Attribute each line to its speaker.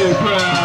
Speaker 1: you, crowd.